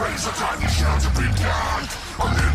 Raise a time, you to be black.